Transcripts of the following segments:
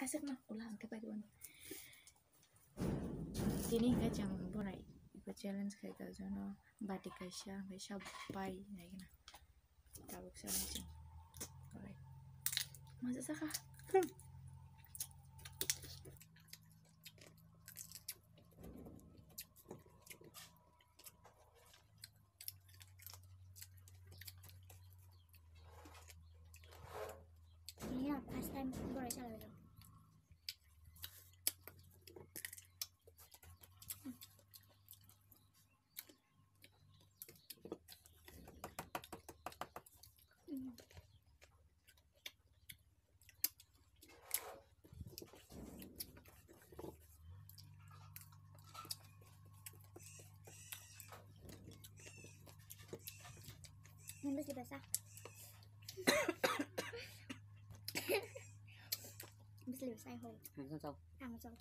asik mah ulang ke pagi sini ka jang bonai ikut challenge kayak gak jono batik kaisha kaisha pai na gina tabuk sa macam alright. Masa saka Ini lah first time boleh salah 눈 뜨지 마사. 무슨 일 사이 호. 안 써줘. 안 써줘.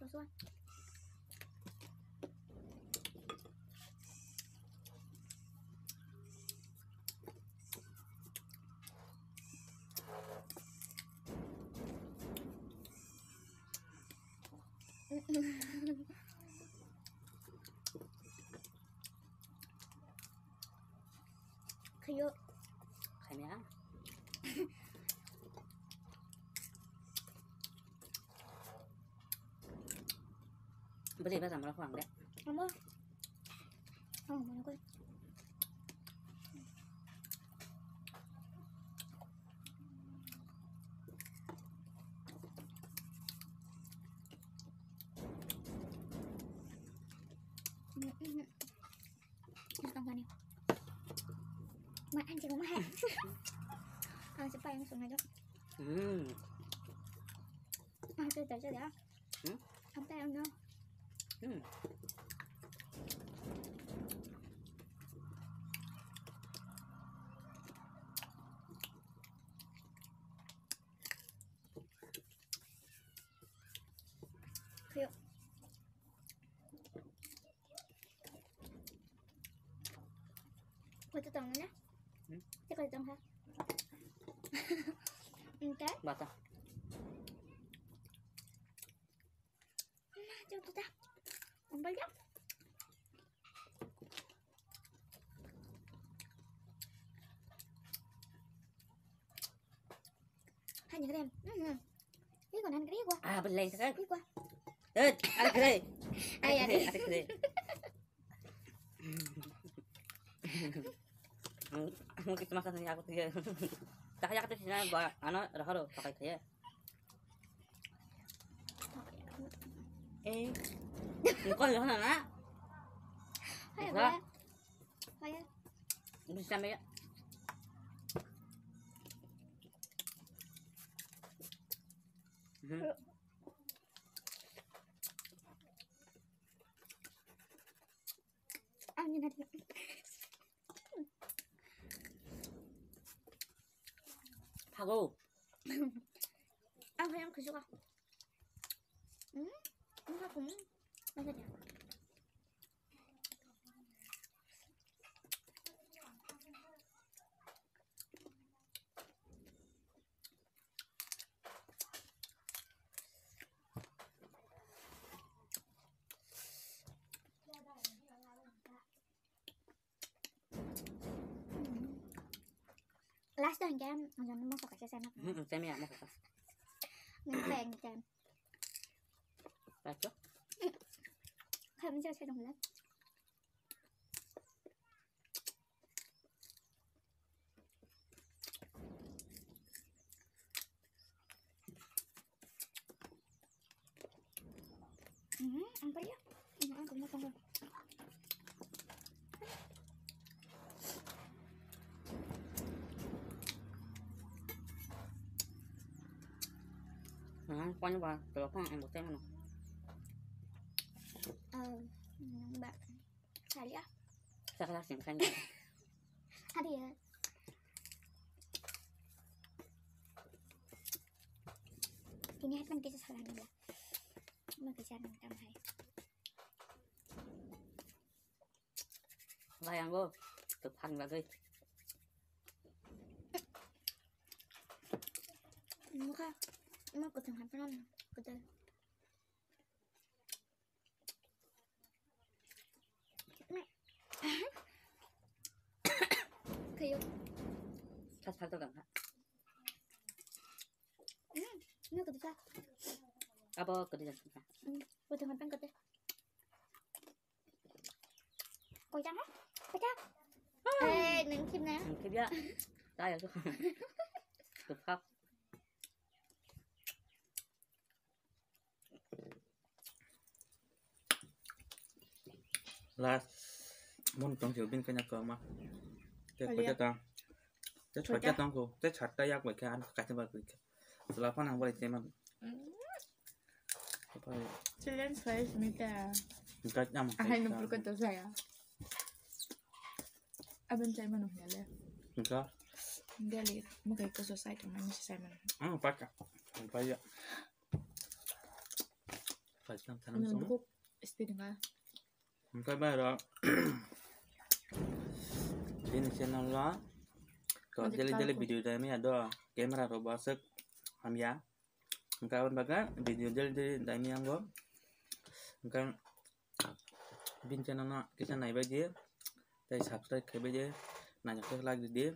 소소한. Mm-hmm. 不对，不怎么了，晃的。什么？嗯，我过去。Mà ăn chị cũng hay À sẽ bay em xuống cho. Ừ. À chơi tới chơi đó Ừ. Ăn tay em đâu? Mm. Quay tầng nữa nhé ừ. Thế quay tầng hả? Cái Bật à? Cho tôi tao Ya. Hanya keren. Hmm. Ini còn ăn cái đi qua. À bên này thế Đi qua. Ê, ăn cái này Ai Ăn ăn cái này, ăn cái này Ang kita masak niya ako tiga. Kaya kita sina ba ano raharo pakai kaya. Eh. 你过去说什么？你说。好呀。你不是下面。嗯。啊，你来听。大哥，俺好像可惜了。嗯，你咋不弄？Sẽ đẹp. Last time kan, jangan mau pakai saya nak. hmm, saya ya 감자 촬영날 음, 안 빨려? 음, 안 걸려, 안 걸려. 아, 꺼내봐. 내가 팡, 못 때문에. Ah. Saya kasih kan. Ada ya. Ini kan kita salah. Mau bisa nang tamhay. Bayang go, tuhan lagi. Maka Emang aku tengah pelan Kita 차 살도 안 가. Ini aku bisa 까버 끓이자 진짜. Aku tengah pelan kita Cô trắng á Cô trắng Ê, đừng kim nè 응, 그비야. 나 여기서 급합. là môn trong tiểu bên cái nhà cờ mà cái Phải cái đi cái tao 这吃这当过，这吃这也过去，俺干什么过去？是老婆娘过来接嘛？嗯。Kalian saya semita. Enggak nyamuk. Kita kayak ke saya ya. Semua. Ini channel lah kalau jadi tahu. video dari ini ada kamera robot sek hamya kawan baga video jadi dari ini yang gua. Kan bin channel nó cái channel này bây giờ đây subscribe này nhớ cái like đi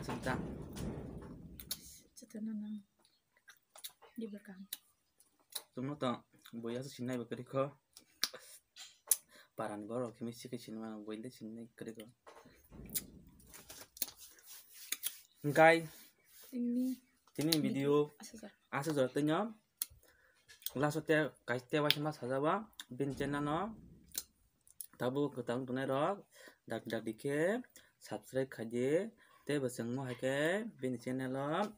asal tak. Cetan na di belakang. Semua tak. Boya sih sini berkeri kok paran goro kimi Ngkai. Ini. Ini video. Asa zor. Asa Lah sote kai te wai shimas hasa. Bin chena no. Tabu kutang tunai ro. Dak dak dike. Subscribe kaje. Te baseng mo hake. Bin chena lo.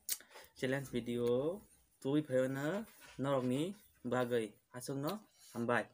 Challenge video. Tui payo na. Norok ni. Bagai. Asa no. Ambai.